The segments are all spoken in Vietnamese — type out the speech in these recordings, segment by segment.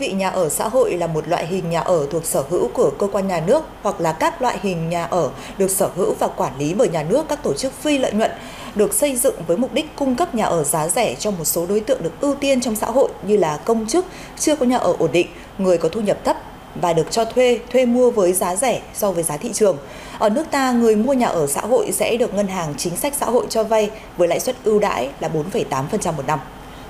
vị nhà ở xã hội là một loại hình nhà ở thuộc sở hữu của cơ quan nhà nước hoặc là các loại hình nhà ở được sở hữu và quản lý bởi nhà nước các tổ chức phi lợi nhuận được xây dựng với mục đích cung cấp nhà ở giá rẻ cho một số đối tượng được ưu tiên trong xã hội như là công chức chưa có nhà ở ổn định người có thu nhập thấp và được cho thuê thuê mua với giá rẻ so với giá thị trường. Ở nước ta người mua nhà ở xã hội sẽ được ngân hàng chính sách xã hội cho vay với lãi suất ưu đãi là 4,8% một năm.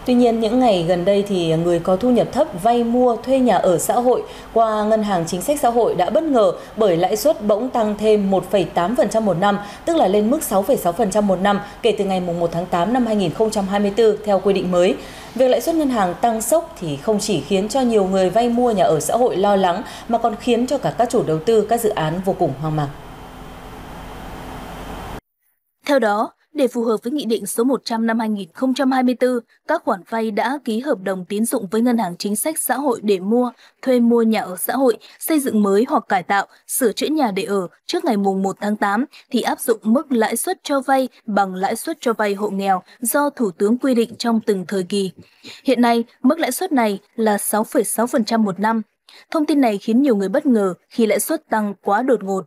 Tuy nhiên những ngày gần đây thì người có thu nhập thấp vay mua thuê nhà ở xã hội qua ngân hàng chính sách xã hội đã bất ngờ bởi lãi suất bỗng tăng thêm 1,8% một năm, tức là lên mức 6,6% một năm kể từ ngày 1 tháng 8 năm 2024 theo quy định mới. Việc lãi suất ngân hàng tăng sốc thì không chỉ khiến cho nhiều người vay mua nhà ở xã hội lo lắng mà còn khiến cho cả các chủ đầu tư các dự án vô cùng hoang mang. Theo đó, để phù hợp với Nghị định số 100 năm 2024, các khoản vay đã ký hợp đồng tín dụng với Ngân hàng Chính sách Xã hội để mua, thuê mua nhà ở xã hội, xây dựng mới hoặc cải tạo, sửa chữa nhà để ở trước ngày 1 tháng 8 thì áp dụng mức lãi suất cho vay bằng lãi suất cho vay hộ nghèo do Thủ tướng quy định trong từng thời kỳ. Hiện nay, mức lãi suất này là 6,6% một năm. Thông tin này khiến nhiều người bất ngờ khi lãi suất tăng quá đột ngột.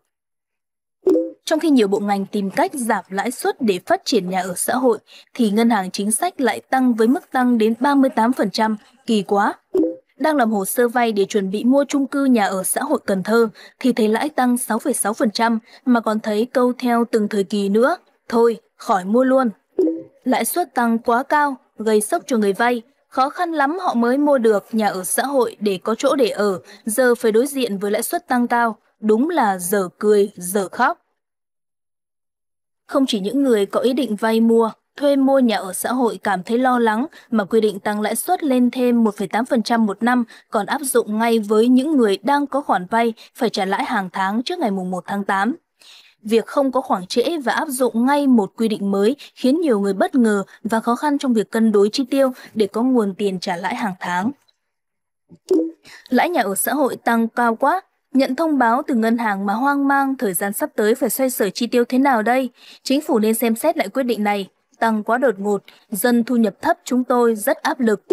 Trong khi nhiều bộ ngành tìm cách giảm lãi suất để phát triển nhà ở xã hội, thì ngân hàng chính sách lại tăng với mức tăng đến 38%, kỳ quá. Đang làm hồ sơ vay để chuẩn bị mua chung cư nhà ở xã hội Cần Thơ thì thấy lãi tăng 6,6% mà còn thấy câu theo từng thời kỳ nữa. Thôi, khỏi mua luôn. Lãi suất tăng quá cao, gây sốc cho người vay. Khó khăn lắm họ mới mua được nhà ở xã hội để có chỗ để ở, giờ phải đối diện với lãi suất tăng cao. Đúng là giờ cười, giờ khóc. Không chỉ những người có ý định vay mua, thuê mua nhà ở xã hội cảm thấy lo lắng mà quy định tăng lãi suất lên thêm 1,8% một năm còn áp dụng ngay với những người đang có khoản vay phải trả lãi hàng tháng trước ngày 1 tháng 8. Việc không có khoảng trễ và áp dụng ngay một quy định mới khiến nhiều người bất ngờ và khó khăn trong việc cân đối chi tiêu để có nguồn tiền trả lãi hàng tháng. Lãi nhà ở xã hội tăng cao quá, Nhận thông báo từ ngân hàng mà hoang mang thời gian sắp tới phải xoay sở chi tiêu thế nào đây? Chính phủ nên xem xét lại quyết định này. Tăng quá đột ngột, dân thu nhập thấp chúng tôi rất áp lực.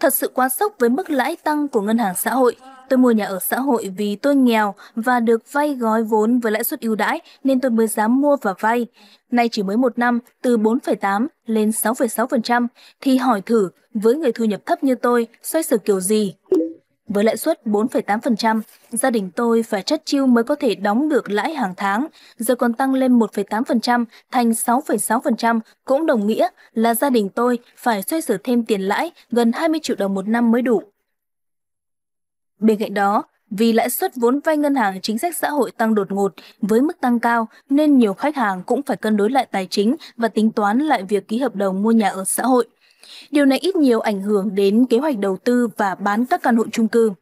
Thật sự quá sốc với mức lãi tăng của ngân hàng xã hội. Tôi mua nhà ở xã hội vì tôi nghèo và được vay gói vốn với lãi suất ưu đãi nên tôi mới dám mua và vay. Nay chỉ mới một năm, từ 4,8 lên 6,6%, thì hỏi thử với người thu nhập thấp như tôi xoay sở kiểu gì? Với lãi suất 4,8%, gia đình tôi phải chất chiêu mới có thể đóng được lãi hàng tháng, giờ còn tăng lên 1,8% thành 6,6% cũng đồng nghĩa là gia đình tôi phải xoay sở thêm tiền lãi gần 20 triệu đồng một năm mới đủ. Bên cạnh đó, vì lãi suất vốn vay ngân hàng chính sách xã hội tăng đột ngột với mức tăng cao nên nhiều khách hàng cũng phải cân đối lại tài chính và tính toán lại việc ký hợp đồng mua nhà ở xã hội. Điều này ít nhiều ảnh hưởng đến kế hoạch đầu tư và bán các căn hộ chung cư.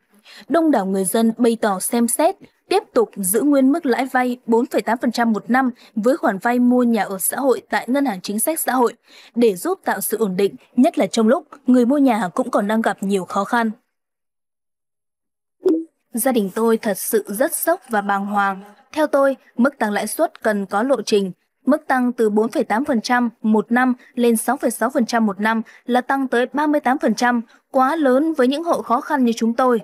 Đông đảo người dân bày tỏ xem xét tiếp tục giữ nguyên mức lãi vay 4,8% một năm với khoản vay mua nhà ở xã hội tại Ngân hàng Chính sách Xã hội để giúp tạo sự ổn định, nhất là trong lúc người mua nhà cũng còn đang gặp nhiều khó khăn. Gia đình tôi thật sự rất sốc và bàng hoàng. Theo tôi, mức tăng lãi suất cần có lộ trình, Mức tăng từ 4,8% một năm lên 6,6% một năm là tăng tới 38%, quá lớn với những hộ khó khăn như chúng tôi.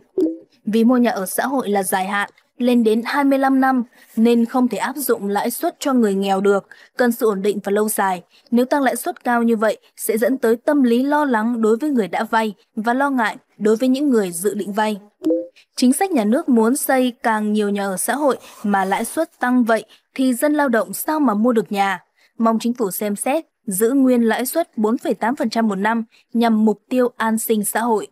Vì mua nhà ở xã hội là dài hạn, lên đến 25 năm nên không thể áp dụng lãi suất cho người nghèo được, cần sự ổn định và lâu dài. Nếu tăng lãi suất cao như vậy sẽ dẫn tới tâm lý lo lắng đối với người đã vay và lo ngại đối với những người dự định vay. Chính sách nhà nước muốn xây càng nhiều nhà ở xã hội mà lãi suất tăng vậy thì dân lao động sao mà mua được nhà? Mong chính phủ xem xét giữ nguyên lãi suất 4,8% một năm nhằm mục tiêu an sinh xã hội.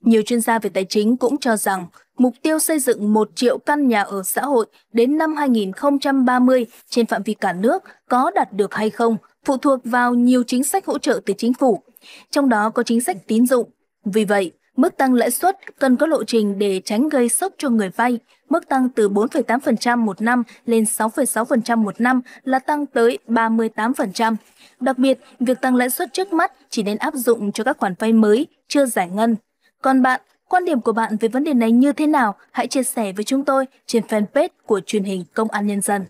Nhiều chuyên gia về tài chính cũng cho rằng mục tiêu xây dựng 1 triệu căn nhà ở xã hội đến năm 2030 trên phạm vi cả nước có đạt được hay không phụ thuộc vào nhiều chính sách hỗ trợ từ chính phủ, trong đó có chính sách tín dụng. Vì vậy, Mức tăng lãi suất cần có lộ trình để tránh gây sốc cho người vay. Mức tăng từ 4,8% một năm lên 6,6% một năm là tăng tới 38%. Đặc biệt, việc tăng lãi suất trước mắt chỉ nên áp dụng cho các khoản vay mới, chưa giải ngân. Còn bạn, quan điểm của bạn về vấn đề này như thế nào? Hãy chia sẻ với chúng tôi trên fanpage của truyền hình Công an Nhân dân.